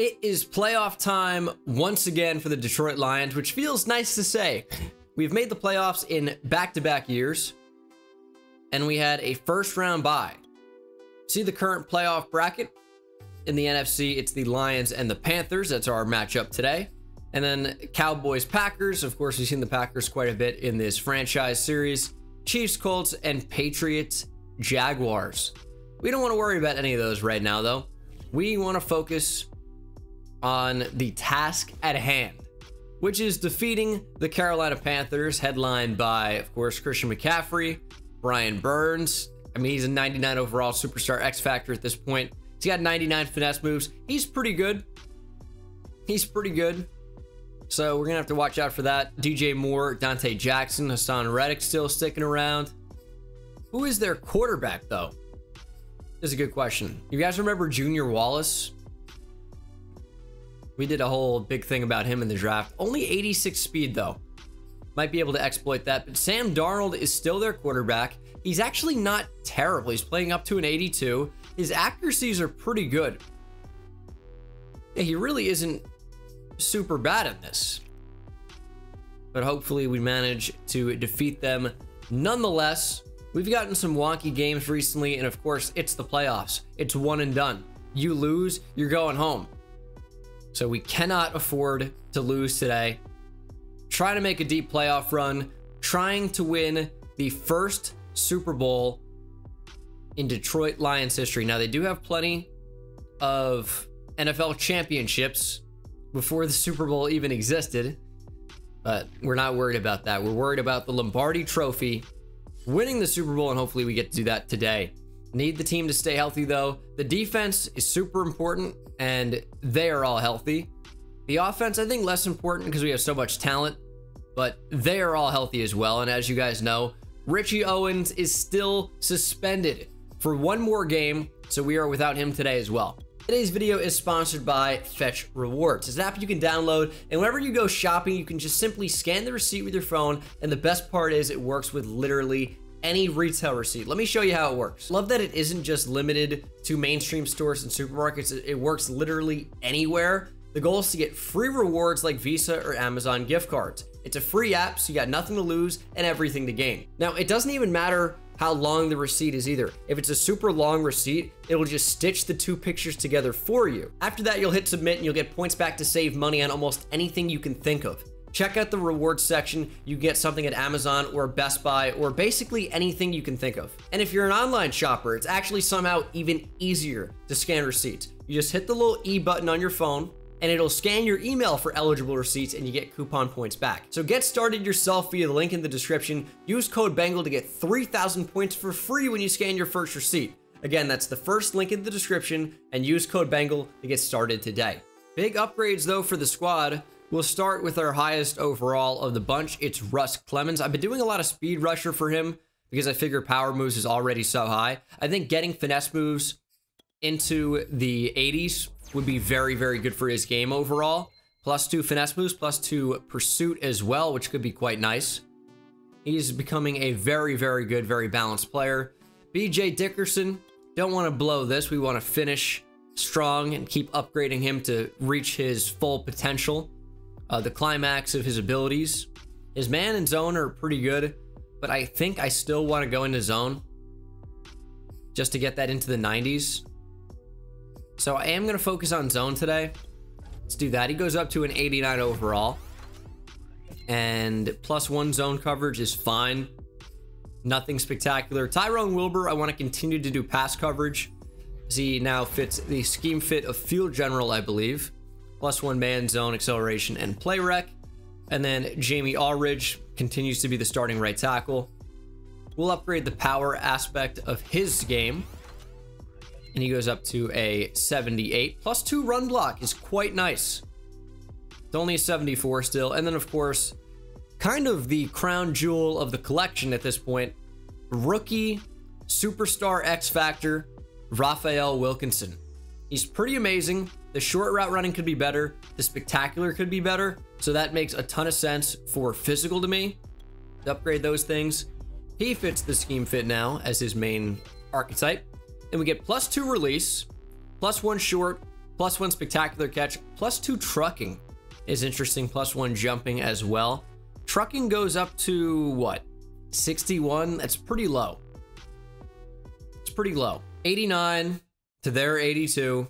It is playoff time once again for the Detroit Lions, which feels nice to say. We've made the playoffs in back to back years, and we had a first round bye. See the current playoff bracket? In the NFC, it's the Lions and the Panthers. That's our matchup today. And then Cowboys Packers. Of course, we've seen the Packers quite a bit in this franchise series. Chiefs Colts and Patriots Jaguars. We don't want to worry about any of those right now, though. We want to focus on the task at hand, which is defeating the Carolina Panthers, headlined by, of course, Christian McCaffrey, Brian Burns. I mean, he's a 99 overall superstar X Factor at this point. He's got 99 finesse moves. He's pretty good. He's pretty good. So we're going to have to watch out for that. DJ Moore, Donte Jackson, Haason Reddick still sticking around. Who is their quarterback, though? Is a good question. You guys remember Junior Wallace? We did a whole big thing about him in the draft. Only 86 speed, though. Might be able to exploit that. But Sam Darnold is still their quarterback. He's actually not terrible. He's playing up to an 82. His accuracies are pretty good. Yeah, he really isn't super bad in this. But hopefully we manage to defeat them nonetheless. We've gotten some wonky games recently, and of course, it's the playoffs. It's one and done. You lose, you're going home. So we cannot afford to lose today. Trying to make a deep playoff run, trying to win the first Super Bowl in Detroit Lions history. Now, they do have plenty of NFL championships before the Super Bowl even existed, but we're not worried about that. We're worried about the Lombardi Trophy, winning the Super Bowl, and hopefully we get to do that today. Need the team to stay healthy, though. The defense is super important, and they are all healthy. The offense, I think, less important because we have so much talent, but they are all healthy as well. And as you guys know, Richie Owens is still suspended for one more game, so we are without him today as well. Today's video is sponsored by Fetch Rewards. It's an app you can download, and whenever you go shopping, you can just simply scan the receipt with your phone, and the best part is it works with literally any retail receipt. Let me show you how it works. Love that it isn't just limited to mainstream stores and supermarkets. It works literally anywhere. The goal is to get free rewards like Visa or Amazon gift cards. It's a free app, so you got nothing to lose and everything to gain. Now, it doesn't even matter how long the receipt is either. If it's a super long receipt, it'll just stitch the two pictures together for you. After that, you'll hit submit and you'll get points back to save money on almost anything you can think of. Check out the rewards section. You get something at Amazon or Best Buy or basically anything you can think of. And if you're an online shopper, it's actually somehow even easier to scan receipts. You just hit the little E button on your phone and it'll scan your email for eligible receipts and you get coupon points back. So get started yourself via the link in the description. Use code BENGAL to get 3,000 points for free when you scan your first receipt. Again, that's the first link in the description and use code BENGAL to get started today. Big upgrades though for the squad. We'll start with our highest overall of the bunch. It's Russ Clemens. I've been doing a lot of speed rusher for him because I figure power moves is already so high. I think getting finesse moves into the 80s would be very, very good for his game overall. Plus two finesse moves, plus two pursuit as well, which could be quite nice. He's becoming a very, very good, very balanced player. BJ Dickerson, don't want to blow this. We want to finish strong and keep upgrading him to reach his full potential uh, the climax of his abilities. His man and zone are pretty good, but I think I still want to go into zone just to get that into the 90s. So I am going to focus on zone today. Let's do that. He goes up to an 89 overall. And plus one zone coverage is fine. Nothing spectacular. Tyrone Wilbur, I want to continue to do pass coverage. He now fits the scheme fit of field general, I believe plus one man zone acceleration and play rec. And then Jamie Allridge continues to be the starting right tackle. We'll upgrade the power aspect of his game. And he goes up to a 78. Plus two run block is quite nice. It's only a 74 still. And then, of course, kind of the crown jewel of the collection at this point rookie superstar X Factor, Raphael Wilkinson. He's pretty amazing. The short route running could be better. The spectacular could be better. So that makes a ton of sense for physical to me to upgrade those things. He fits the scheme fit now as his main archetype. And we get plus two release, plus one short, Plus one spectacular catch, plus two trucking is interesting, plus one jumping as well. Trucking goes up to what? 61? That's pretty low. It's pretty low. 89 to their 82.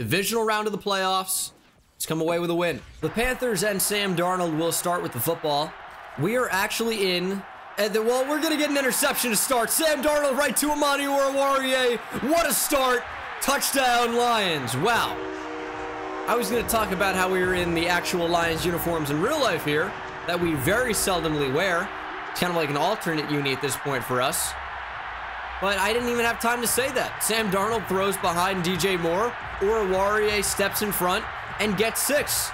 Divisional round of the playoffs. Let's come away with a win. The Panthers and Sam Darnold will start with the football. We are actually in. And the, well, we're going to get an interception to start. Sam Darnold right to Amani Oruwariye. What a start. Touchdown, Lions. Wow. I was going to talk about how we were in the actual Lions uniforms in real life here that we very seldomly wear. It's kind of like an alternate uni at this point for us. But I didn't even have time to say that. Sam Darnold throws behind DJ Moore. Oruwariye steps in front and gets six.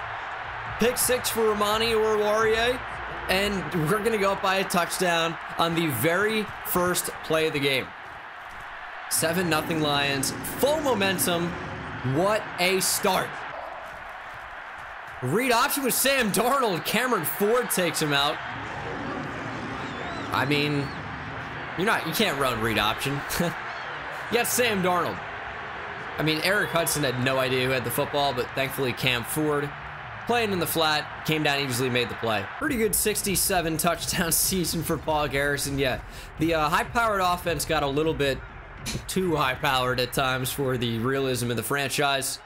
Pick six for Amani Oruwariye. And we're going to go up by a touchdown on the very first play of the game. 7 nothing Lions. Full momentum. What a start. Read option with Sam Darnold. Cameron Ford takes him out. I mean, you're not, you can't run read option. you got Sam Darnold. I mean, Eric Hudson had no idea who had the football, but thankfully Cam Ford playing in the flat, came down easily, made the play. Pretty good 67 touchdown season for Paul Garrison. Yeah, the uh, high-powered offense got a little bit too high-powered at times for the realism of the franchise.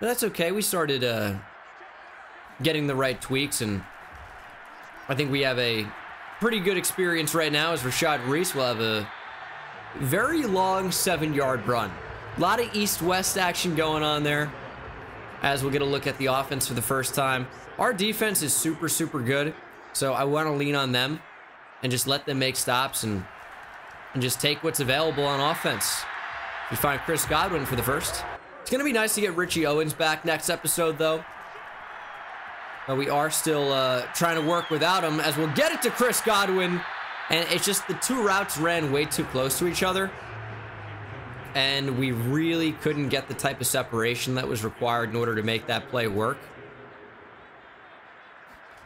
But that's okay. We started uh, getting the right tweaks, and I think we have a pretty good experience right now as Rashad Reese will have a very long seven-yard run. A lot of east-west action going on there as we'll get a look at the offense for the first time. Our defense is super, super good, so I want to lean on them and just let them make stops and, and just take what's available on offense. We find Chris Godwin for the first. It's going to be nice to get Richie Owens back next episode, though. But we are still uh, trying to work without him as we'll get it to Chris Godwin. And it's just the two routes ran way too close to each other and we really couldn't get the type of separation that was required in order to make that play work.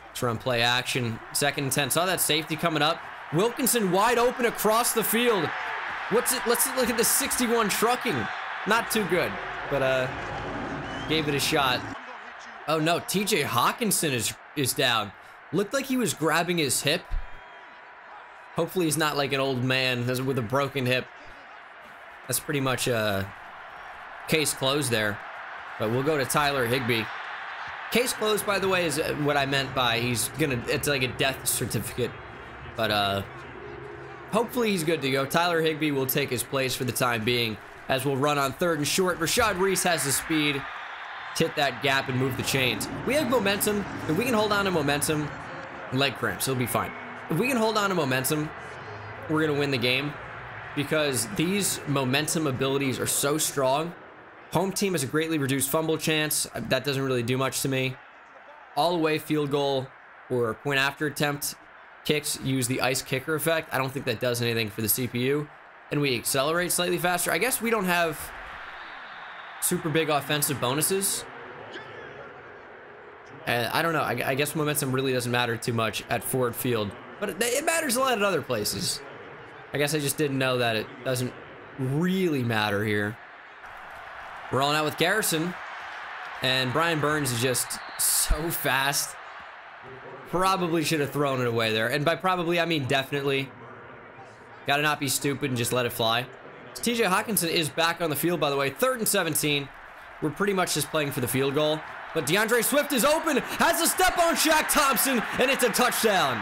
Let's run play action. Second and 10. Saw that safety coming up. Wilkinson wide open across the field. What's it? Let's look at the 61 trucking. Not too good, but uh, gave it a shot. Oh no, TJ Hawkinson is, is down. Looked like he was grabbing his hip. Hopefully he's not like an old man with a broken hip. That's pretty much a case closed there. But we'll go to Tyler Higbee. Case closed, by the way, is what I meant by he's gonna. It's like a death certificate. But uh, hopefully he's good to go. Tyler Higbee will take his place for the time being, as we'll run on third and short. Rashad Reese has the speed, hit that gap and move the chains. We have momentum. If we can hold on to momentum, leg cramps, it'll be fine. If we can hold on to momentum, we're gonna win the game because these momentum abilities are so strong. Home team has a greatly reduced fumble chance. That doesn't really do much to me. All the way field goal or point after attempt kicks use the ice kicker effect. I don't think that does anything for the CPU. And we accelerate slightly faster. I guess we don't have super big offensive bonuses. And I don't know. I, I guess momentum really doesn't matter too much at Ford Field. But it, it matters a lot at other places. I guess I just didn't know that it doesn't really matter here. Rolling out with Garrison. And Brian Burns is just so fast. Probably should have thrown it away there. And by probably, I mean definitely. Gotta not be stupid and just let it fly. TJ Hawkinson is back on the field, by the way. Third and 17. We're pretty much just playing for the field goal. But D'Andre Swift is open, has a step on Shaq Thompson, and it's a touchdown.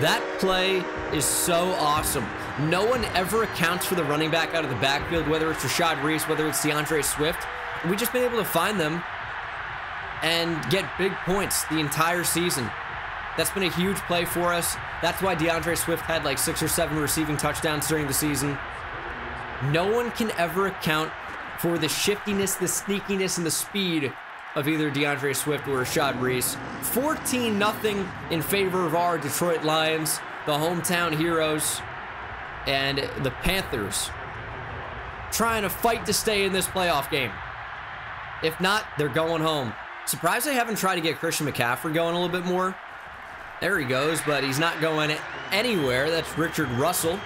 That play is so awesome. No one ever accounts for the running back out of the backfield, whether it's Rashad Reese, whether it's D'Andre Swift. We've just been able to find them and get big points the entire season. That's been a huge play for us. That's why D'Andre Swift had like six or seven receiving touchdowns during the season. No one can ever account for the shiftiness, the sneakiness, and the speed of either D'Andre Swift or Rashad Reese. 14 0 in favor of our Detroit Lions, the hometown heroes, and the Panthers trying to fight to stay in this playoff game. If not, they're going home. Surprised they haven't tried to get Christian McCaffrey going a little bit more. There he goes, but he's not going anywhere. That's Richard Russell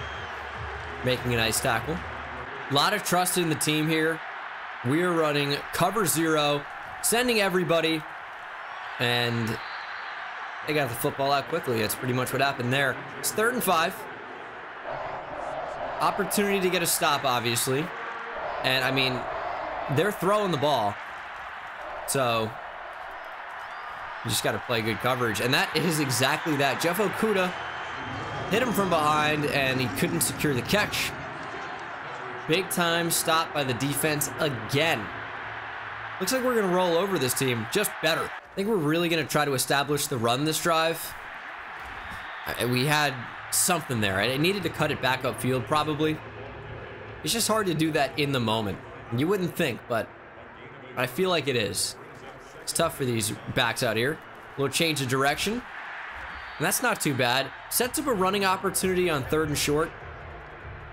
making a nice tackle. A lot of trust in the team here. We are running cover zero, sending everybody, and they got the football out quickly. That's pretty much what happened there. It's third and five. Opportunity to get a stop, obviously. And, I mean, they're throwing the ball. So, you just got to play good coverage. And that is exactly that. Jeff Okudah hit him from behind, and he couldn't secure the catch. Big time stop by the defense again. Looks like we're going to roll over this team, just better. I think we're really going to try to establish the run this drive. We had something there. I needed to cut it back upfield, probably. It's just hard to do that in the moment. You wouldn't think, but I feel like it is. It's tough for these backs out here. A little change of direction. And that's not too bad. Sets up a running opportunity on third and short.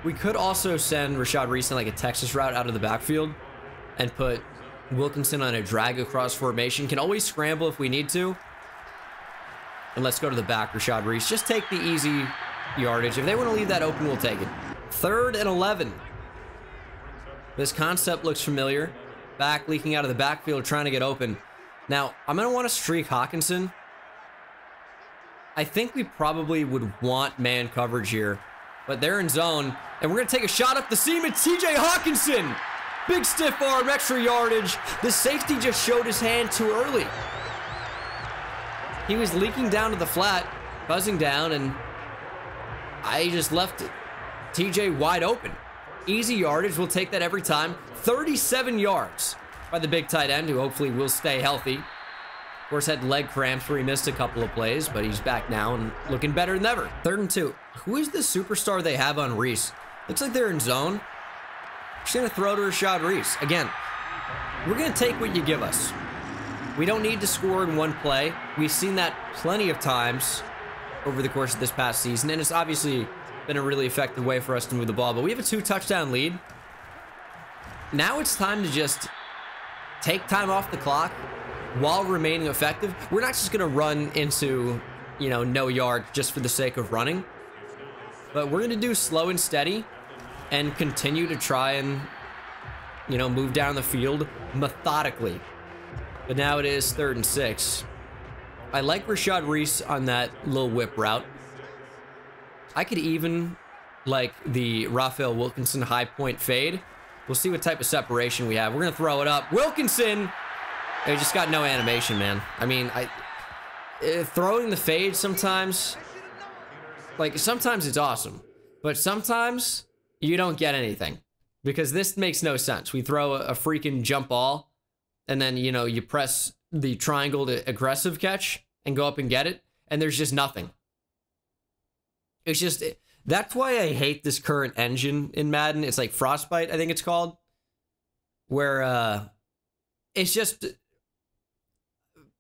We could also send Rashad Reese in like a Texas route out of the backfield and put Wilkinson on a drag across formation. Can always scramble if we need to. And let's go to the back, Rashad Reese. Just take the easy yardage. If they want to leave that open, we'll take it. Third and 11. This concept looks familiar. Back leaking out of the backfield, trying to get open. Now, I'm going to want to streak Hawkinson. I think we probably would want man coverage here. But they're in zone. And we're going to take a shot up the seam. It's TJ Hawkinson. Big stiff arm, extra yardage. The safety just showed his hand too early. He was leaking down to the flat, buzzing down, and I just left TJ wide open. Easy yardage. We'll take that every time. 37 yards by the big tight end, who hopefully will stay healthy. Of course, had leg cramps where he missed a couple of plays, but he's back now and looking better than ever. Third and two. Who is the superstar they have on Reese? Looks like they're in zone. Just gonna throw to Rashad Reese. Again, we're gonna take what you give us. We don't need to score in one play. We've seen that plenty of times over the course of this past season, and it's obviously been a really effective way for us to move the ball. But we have a two touchdown lead. Now it's time to just take time off the clock while remaining effective. We're not just gonna run into, you know, no yard just for the sake of running. But we're gonna do slow and steady and continue to try and, you know, move down the field methodically. But now it is third and six. I like Rashad Reese on that little whip route. I could even like the Raphael Wilkinson high point fade. We'll see what type of separation we have. We're going to throw it up. Wilkinson! He just got no animation, man. I mean, I uh, throwing the fade sometimes, like, sometimes it's awesome. But sometimes you don't get anything because this makes no sense. We throw a, a freaking jump ball and then, you know, you press the triangle to aggressive catch and go up and get it, and there's just nothing. It's just, that's why I hate this current engine in Madden. It's like Frostbite, I think it's called, where uh, it's just,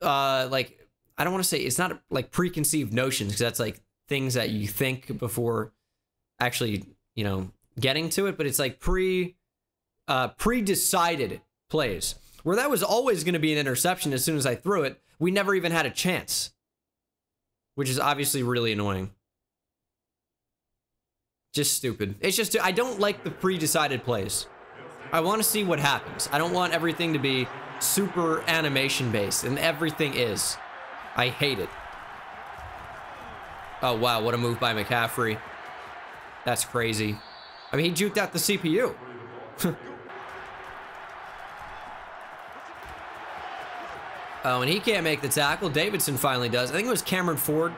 uh, like, I don't want to say, it's not like preconceived notions, because that's like things that you think before actually, you know, getting to it, but it's like pre uh, pre-decided plays where that was always going to be an interception as soon as I threw it. We never even had a chance, which is obviously really annoying. Just stupid. It's just I don't like the pre-decided plays. I want to see what happens. I don't want everything to be super animation based, and everything is. I hate it. Oh wow, what a move by McCaffrey. That's crazy. I mean, he juked out the CPU. oh, and he can't make the tackle. Davidson finally does. I think it was Cameron Ford.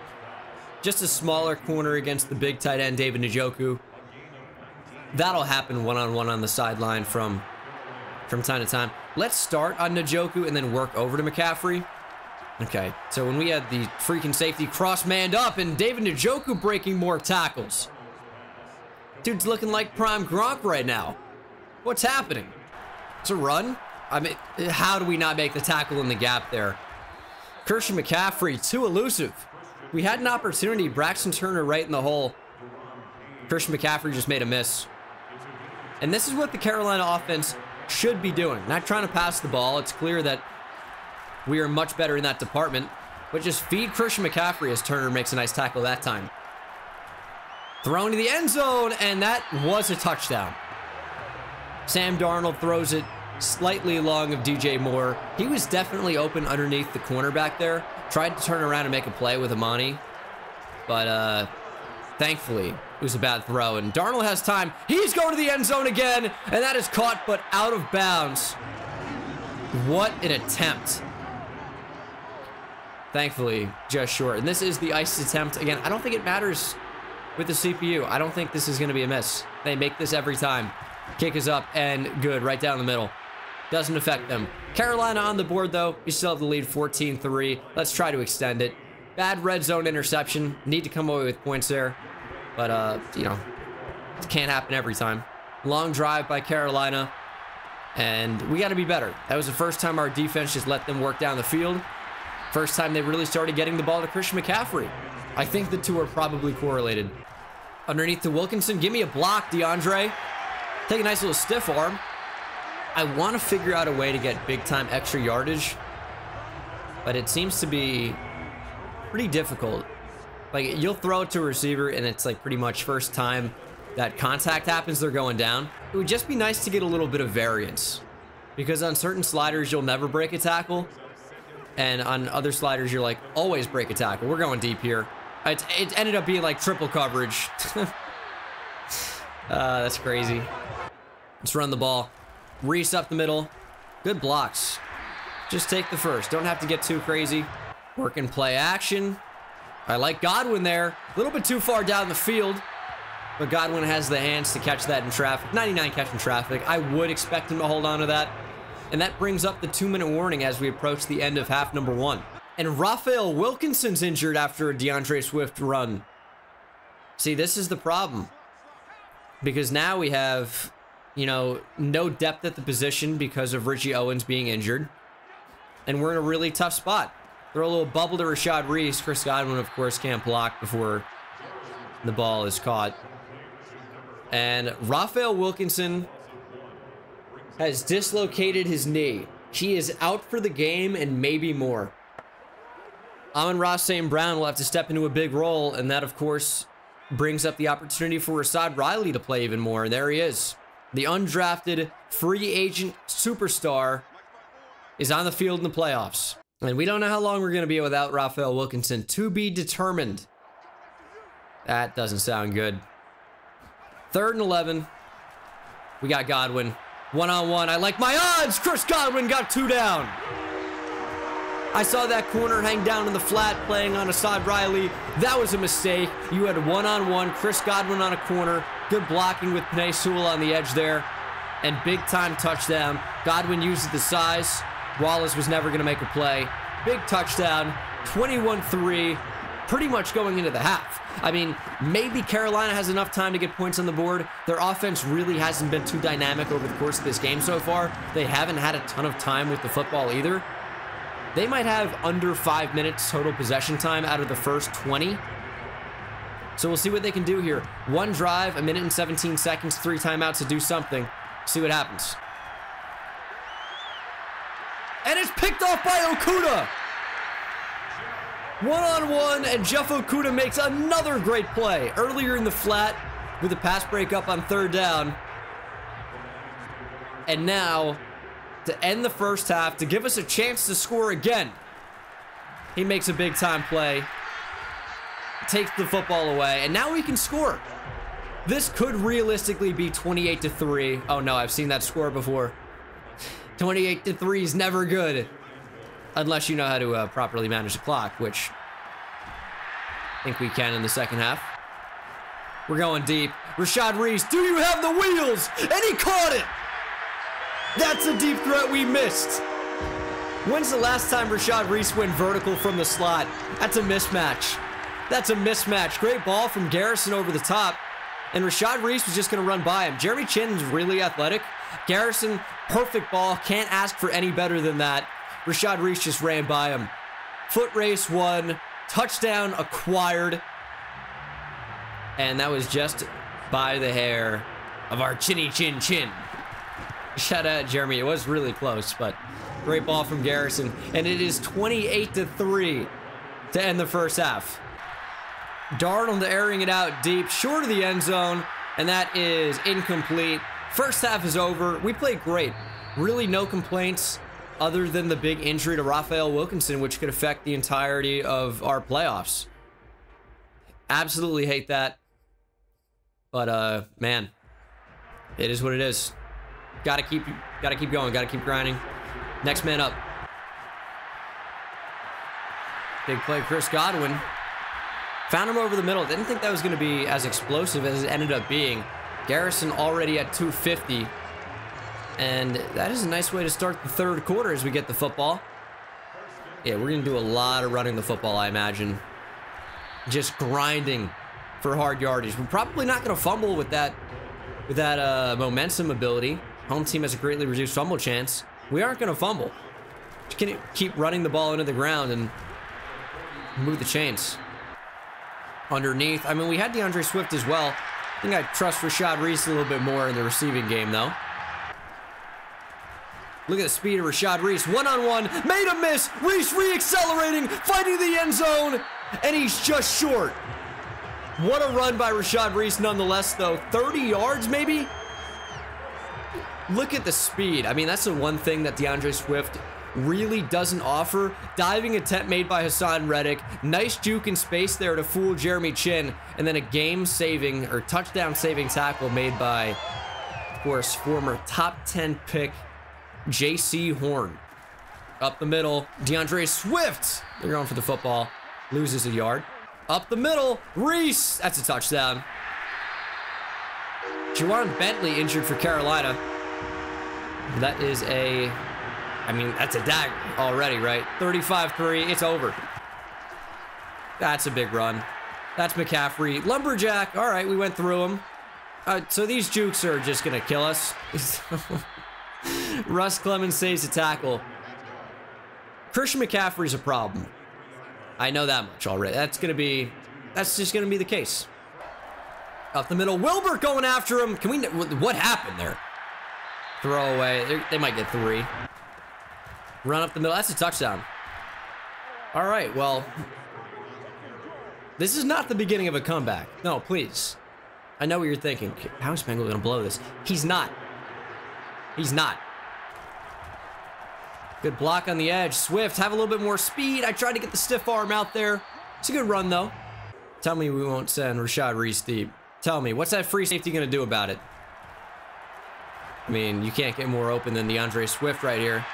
Just a smaller corner against the big tight end, David Njoku. That'll happen one-on-one -on, -one on the sideline from, from time to time. Let's start on Njoku and then work over to McCaffrey. Okay, so when we had the freaking safety cross-manned up and David Njoku breaking more tackles. Dude's looking like prime Gronk right now. What's happening? It's a run? I mean, how do we not make the tackle in the gap there? Christian McCaffrey, too elusive. We had an opportunity. Braxton Turner right in the hole. Christian McCaffrey just made a miss. And this is what the Carolina offense should be doing. Not trying to pass the ball. It's clear that we are much better in that department. But just feed Christian McCaffrey as Turner makes a nice tackle that time. Thrown to the end zone, and that was a touchdown. Sam Darnold throws it slightly long of DJ Moore. He was definitely open underneath the cornerback there. Tried to turn around and make a play with Amani. But uh, thankfully, it was a bad throw. And Darnold has time. He's going to the end zone again. And that is caught, but out of bounds. What an attempt. Thankfully, just short. And this is the ice attempt. Again, I don't think it matters with the CPU. I don't think this is going to be a miss. They make this every time. Kick is up and good, right down the middle. Doesn't affect them. Carolina on the board, though. You still have the lead 14-3. Let's try to extend it. Bad red zone interception. Need to come away with points there. But, uh, you know, it can't happen every time. Long drive by Carolina. And we got to be better. That was the first time our defense just let them work down the field. First time they really started getting the ball to Christian McCaffrey. I think the two are probably correlated. Underneath to Wilkinson. Give me a block, D'Andre. Take a nice little stiff arm. I want to figure out a way to get big time extra yardage. But it seems to be pretty difficult. Like, you'll throw it to a receiver, and it's like pretty much first time that contact happens, they're going down. It would just be nice to get a little bit of variance. Because on certain sliders, you'll never break a tackle. And on other sliders, you're like, always break a tackle. We're going deep here. It, it ended up being like triple coverage. uh, that's crazy. Let's run the ball. Reese up the middle. Good blocks. Just take the first. Don't have to get too crazy. Work and play action. I like Godwin there. A little bit too far down the field. But Godwin has the hands to catch that in traffic. 99 catch in traffic. I would expect him to hold on to that. And that brings up the two-minute warning as we approach the end of half number one. And Raphael Wilkinson's injured after a D'Andre Swift run. See, this is the problem. Because now we have, you know, no depth at the position because of Richie Owens being injured. And we're in a really tough spot. Throw a little bubble to Rashad Reese. Chris Godwin, of course, can't block before the ball is caught. And Raphael Wilkinson has dislocated his knee. He is out for the game and maybe more. Amon-Ra St. Brown will have to step into a big role, and that, of course, brings up the opportunity for Rasad Riley to play even more. And there he is. The undrafted free agent superstar is on the field in the playoffs. And we don't know how long we're going to be without Raphael Wilkinson. To be determined. That doesn't sound good. Third and 11. We got Godwin. One-on-one. I like my odds. Chris Godwin got two down. I saw that corner hang down in the flat playing on Asad Riley. That was a mistake. You had one-on-one. Chris Godwin on a corner. Good blocking with Penei Sewell on the edge there. And big-time touchdown. Godwin uses the size. Wallace was never going to make a play. Big touchdown. 21-3 pretty much going into the half. I mean, maybe Carolina has enough time to get points on the board. Their offense really hasn't been too dynamic over the course of this game so far. They haven't had a ton of time with the football either. They might have under five minutes total possession time out of the first 20. So we'll see what they can do here. One drive, a minute and 17 seconds, three timeouts to do something. See what happens. And it's picked off by Okudah. One-on-one, and Jeff Okudah makes another great play. Earlier in the flat, with a pass break up on third down. And now, to end the first half, to give us a chance to score again, he makes a big-time play. Takes the football away, and now we can score. This could realistically be 28 to 3. Oh no, I've seen that score before. 28 to 3 is never good. Unless you know how to uh, properly manage the clock, which I think we can in the second half. We're going deep. Rashad Reese, do you have the wheels? And he caught it! That's a deep threat we missed. When's the last time Rashad Reese went vertical from the slot? That's a mismatch. That's a mismatch. Great ball from Garrison over the top. And Rashad Reese was just going to run by him. Jeremy Chinn's really athletic. Garrison, perfect ball. Can't ask for any better than that. Rashad Reese just ran by him. Foot race one, touchdown acquired. And that was just by the hair of our chinny chin chin. Shout out Jeremy. It was really close, but great ball from Garrison. And it is 28 to 3 to end the first half. Darnold airing it out deep, short of the end zone, and that is incomplete. First half is over. We played great. Really no complaints other than the big injury to Raphael Wilkinson, which could affect the entirety of our playoffs. Absolutely hate that. But uh man, it is what it is. Gotta keep gotta keep going, gotta keep grinding. Next man up. Big play, Chris Godwin. Found him over the middle. Didn't think that was to be as explosive as it ended up being. Garrison already at 250. And that is a nice way to start the third quarter as we get the football. Yeah, we're going to do a lot of running the football, I imagine. Just grinding for hard yardage. We're probably not going to fumble with that with that uh, momentum ability. Home team has a greatly reduced fumble chance. We aren't going to fumble. Just can keep running the ball into the ground and move the chains. Underneath. I mean, we had D'Andre Swift as well. I think I trust Rashad Reese a little bit more in the receiving game, though. Look at the speed of Rashad Reese. One-on-one. made a miss. Reese re-accelerating. Fighting the end zone. And he's just short. What a run by Rashad Reese nonetheless, though. 30 yards, maybe? Look at the speed. I mean, that's the one thing that D'Andre Swift really doesn't offer. Diving attempt made by Haason Reddick. Nice juke in space there to fool Jeremy Chinn. And then a game-saving or touchdown-saving tackle made by, of course, former top 10 pick Jaycee Horn. Up the middle, D'Andre Swift. They're going for the football. Loses a yard. Up the middle, Reese. That's a touchdown. Ja'Whaun Bentley injured for Carolina. That is a I mean, that's a dag already, right? 35-3, it's over. That's a big run. That's McCaffrey. Lumberjack, all right, we went through him. Uh, so these jukes are just going to kill us. Russ Clemens saves a tackle. Christian McCaffrey's a problem. I know that much already. That's going to be, that's just going to be the case. Up the middle, Wilbert going after him. Can we, what happened there? Throw away. They, they might get three. Run up the middle. That's a touchdown. All right, well, this is not the beginning of a comeback. No, please. I know what you're thinking. How is Bengal going to blow this? He's not. He's not. Good block on the edge. Swift, have a little bit more speed. I tried to get the stiff arm out there. It's a good run, though. Tell me we won't send Rashad Reese deep. Tell me, what's that free safety going to do about it? I mean, you can't get more open than D'Andre Swift right here.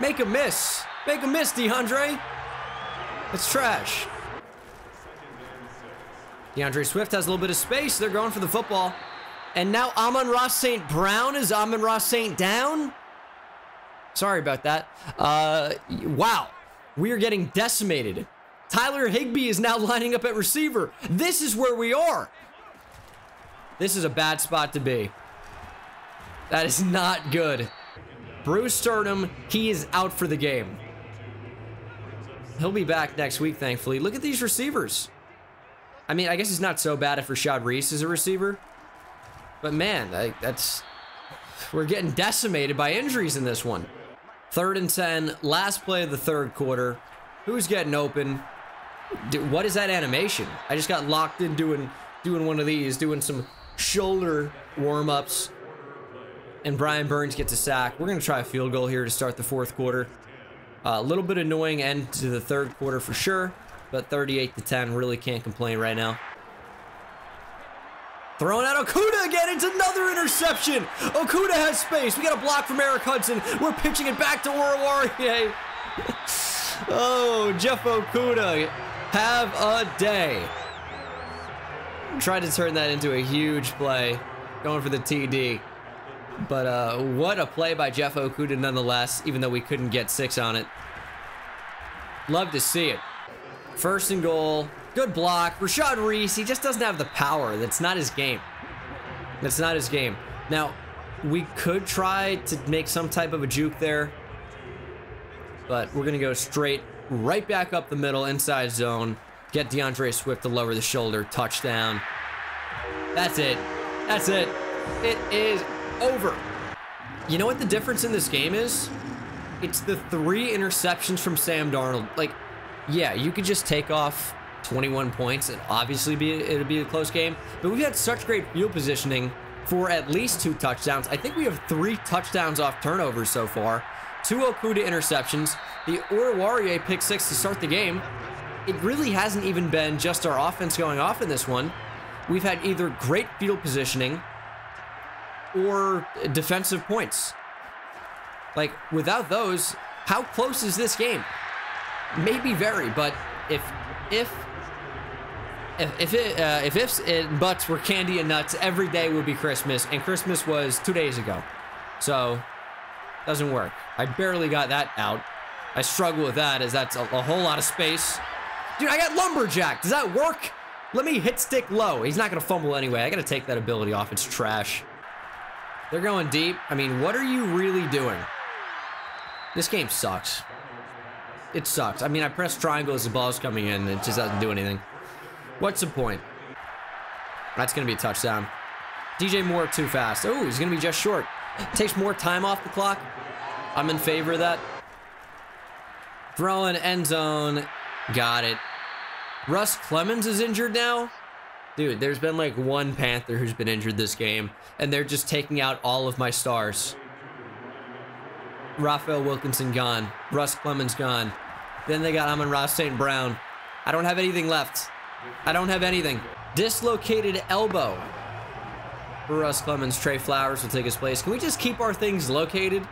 Make a miss. Make a miss, D'Andre. It's trash. D'Andre Swift has a little bit of space. They're going for the football. And now Amon-Ra St. Brown is Amon-Ra St. down? Sorry about that. Uh, wow. We are getting decimated. Tyler Higbee is now lining up at receiver. This is where we are. This is a bad spot to be. That is not good. Bruce Sturdom, he is out for the game. He'll be back next week, thankfully. Look at these receivers. I mean, I guess it's not so bad if Rashad Reese is a receiver. But man, that's... We're getting decimated by injuries in this one. Third and 10, last play of the third quarter. Who's getting open? Dude, what is that animation? I just got locked in doing doing one of these, doing some shoulder warm-ups and Brian Burns gets a sack. We're going to try a field goal here to start the fourth quarter. Uh, a little bit annoying end to the third quarter for sure, but 38 to 10, really can't complain right now. Throwing out Okudah again, it's another interception. Okudah has space. We got a block from Eric Hudson. We're pitching it back to Oruwariye. oh, Jeff Okudah, have a day. Tried to turn that into a huge play, going for the TD. But uh, what a play by Jeff Okudah nonetheless, even though we couldn't get six on it. Love to see it. First and goal. Good block. Rashad Reese, he just doesn't have the power. That's not his game. That's not his game. Now, we could try to make some type of a juke there. But we're going to go straight right back up the middle, inside zone. Get D'Andre Swift to lower the shoulder. Touchdown. That's it. That's it. It is over. You know what the difference in this game is? It's the three interceptions from Sam Darnold. Like, yeah, you could just take off 21 points and obviously be it'll be a close game. But we've had such great field positioning for at least two touchdowns. I think we have three touchdowns off turnovers so far. Two Okudah interceptions. The Oruwariye pick six to start the game. It really hasn't even been just our offense going off in this one. We've had either great field positioning or defensive points. Like, without those, how close is this game? Maybe very, but if if if if it, uh, if ifs and buts were candy and nuts, every day would be Christmas, and Christmas was two days ago. So, doesn't work. I barely got that out. I struggle with that as that's a, a whole lot of space. Dude, I got lumberjack. Does that work? Let me hit stick low. He's not gonna fumble anyway. I gotta take that ability off. It's trash. They're going deep. I mean, what are you really doing? This game sucks. It sucks. I mean, I press triangle as the ball's coming in. It just doesn't do anything. What's the point? That's going to be a touchdown. DJ Moore too fast. Oh, he's going to be just short. Takes more time off the clock. I'm in favor of that. Throwing end zone. Got it. Russ Clemens is injured now. Dude, there's been like one Panther who's been injured this game, and they're just taking out all of my stars. Raphael Wilkinson gone. Russ Clemens gone. Then they got Amon-Ra St. Brown. I don't have anything left. I don't have anything. Dislocated elbow. For Russ Clemens, Trey Flowers will take his place. Can we just keep our things located?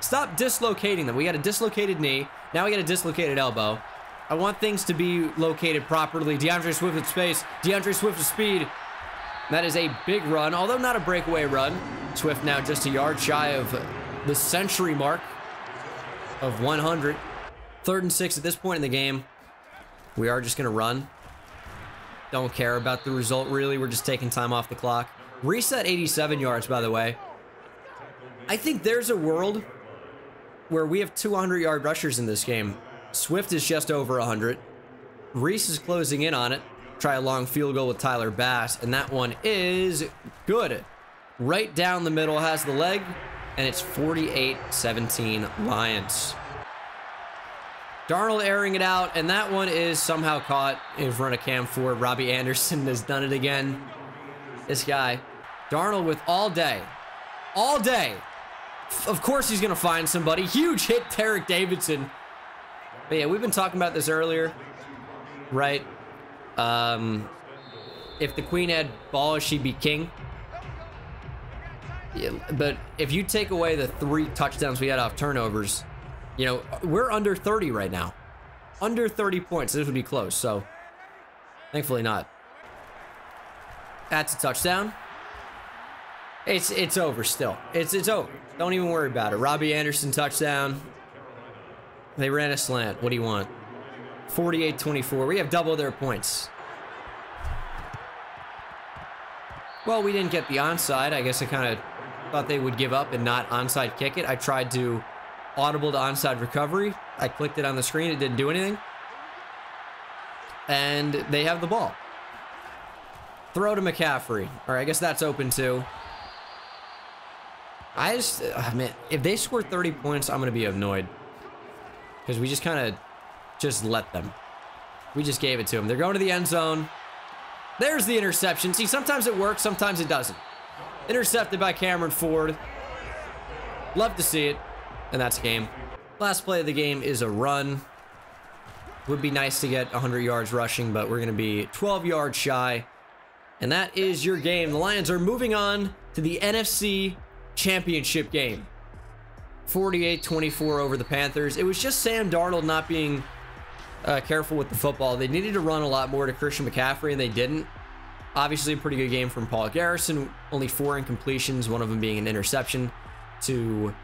Stop dislocating them. We got a dislocated knee. Now we got a dislocated elbow. I want things to be located properly. D'Andre Swift with space. D'Andre Swift with speed. That is a big run, although not a breakaway run. Swift now just a yard shy of the century mark of 100. Third and six at this point in the game. We are just going to run. Don't care about the result, really. We're just taking time off the clock. Reset 87 yards, by the way. I think there's a world where we have 200 yard rushers in this game. Swift is just over 100. Reese is closing in on it. Try a long field goal with Tyler Bass, and that one is good. Right down the middle, has the leg, and it's 48-17 Lions. Darnold airing it out, and that one is somehow caught in front of Cam Ford. Robbie Anderson has done it again. This guy. Darnold with all day. All day. Of course he's going to find somebody. Huge hit, Tarek Davidson. But yeah, we've been talking about this earlier, right? Um, if the queen had balls, she'd be king. Yeah, but if you take away the three touchdowns we had off turnovers, you know, we're under 30 right now. Under 30 points. This would be close, so thankfully not. That's a touchdown. It's it's over still. It's it's over. Don't even worry about it. Robbie Anderson touchdown. They ran a slant. What do you want? 48-24. We have double their points. Well, we didn't get the onside. I guess I kind of thought they would give up and not onside kick it. I tried to audible to onside recovery. I clicked it on the screen. It didn't do anything. And they have the ball. Throw to McCaffrey. All right, I guess that's open too. I just, ah, I mean, if they score 30 points, I'm going to be annoyed. Because we just kind of just let them. We just gave it to them. They're going to the end zone. There's the interception. See, sometimes it works, sometimes it doesn't. Intercepted by Cameron Ford. Love to see it. And that's game. Last play of the game is a run. Would be nice to get 100 yards rushing, but we're going to be 12 yards shy. And that is your game. The Lions are moving on to the NFC Championship game. 48-24 over the Panthers. It was just Sam Darnold not being uh, careful with the football. They needed to run a lot more to Christian McCaffrey, and they didn't. Obviously, a pretty good game from Paul Garrison. Only four incompletions, one of them being an interception to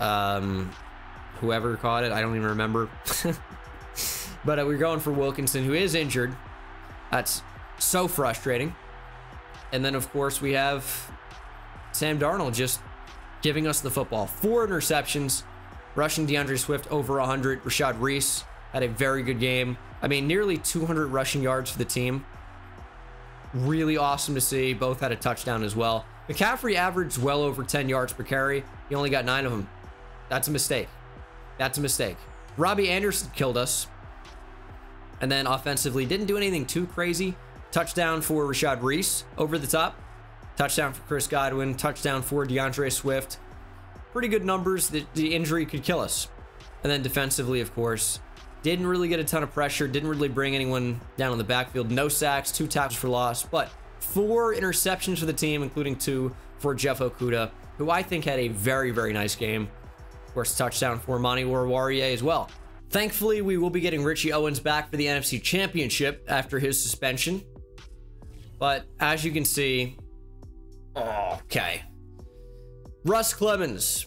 um, whoever caught it. I don't even remember. but uh, we're going for Wilkinson, who is injured. That's so frustrating. And then, of course, we have Sam Darnold just giving us the football. Four interceptions, rushing D'Andre Swift over 100. Rashad Reese had a very good game. I mean, nearly 200 rushing yards for the team. Really awesome to see. Both had a touchdown as well. McCaffrey averaged well over 10 yards per carry. He only got nine of them. That's a mistake. That's a mistake. Robbie Anderson killed us. And then offensively, didn't do anything too crazy. Touchdown for Rashad Reese over the top. Touchdown for Chris Godwin, touchdown for D'Andre Swift. Pretty good numbers. The, the injury could kill us. And then defensively, of course, didn't really get a ton of pressure, didn't really bring anyone down in the backfield. No sacks, two tackles for loss, but four interceptions for the team, including two for Jeff Okudah, who I think had a very, very nice game. Of course, touchdown for Amani Oruwariye as well. Thankfully, we will be getting Richie Owens back for the NFC Championship after his suspension. But as you can see, okay. Russ Clemens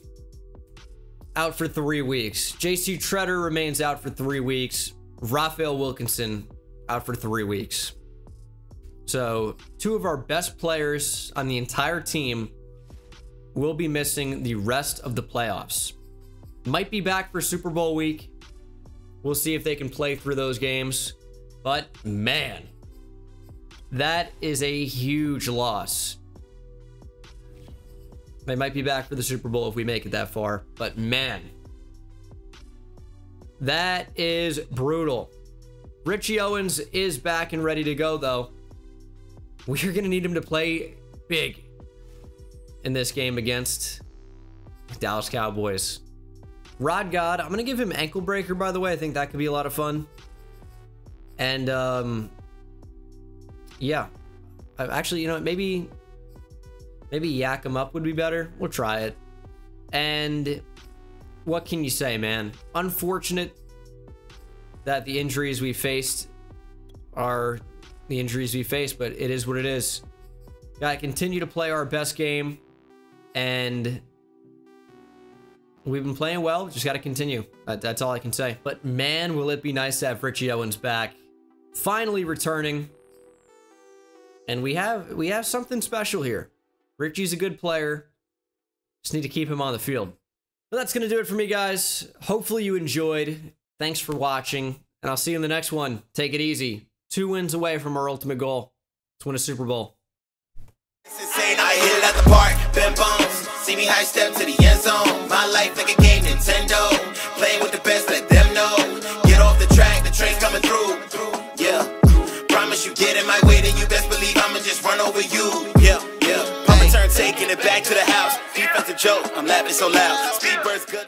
out for three weeks. JC Tretter remains out for three weeks. Raphael Wilkinson out for three weeks. So, two of our best players on the entire team will be missing the rest of the playoffs. Might be back for Super Bowl week. We'll see if they can play through those games. But man, that is a huge loss. They might be back for the Super Bowl if we make it that far. But man, that is brutal. Richie Owens is back and ready to go, though. We're going to need him to play big in this game against Dallas Cowboys. Rod God, I'm going to give him ankle breaker, by the way. I think that could be a lot of fun. And, um, yeah. Actually, you know, what? maybe Maybe YAC 'Em Up would be better. We'll try it. And what can you say, man? Unfortunate that the injuries we faced are the injuries we face, but it is what it is. Gotta continue to play our best game, and we've been playing well. Just gotta continue. That, that's all I can say. But man, will it be nice to have Richie Owens back, finally returning. And we have we have something special here. Richie's a good player. Just need to keep him on the field. But that's going to do it for me, guys. Hopefully you enjoyed. Thanks for watching, and I'll see you in the next one. Take it easy. Two wins away from our ultimate goal to win a Super Bowl. See me high step to the end zone. My life like a game, Nintendo. Playing with the best, let them know. Get off the track, the train's coming through. Yeah. Promise you get in my way, then you best believe I'ma just run over you. Yeah, yeah taking it back to the house. Defensive joke, I'm laughing so loud. Speedbird's good.